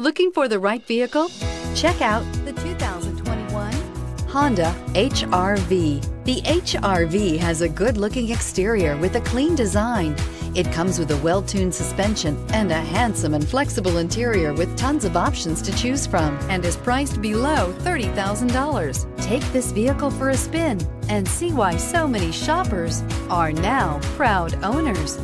Looking for the right vehicle? Check out the 2021 Honda HRV. The HRV has a good-looking exterior with a clean design. It comes with a well-tuned suspension and a handsome and flexible interior with tons of options to choose from and is priced below $30,000. Take this vehicle for a spin and see why so many shoppers are now proud owners.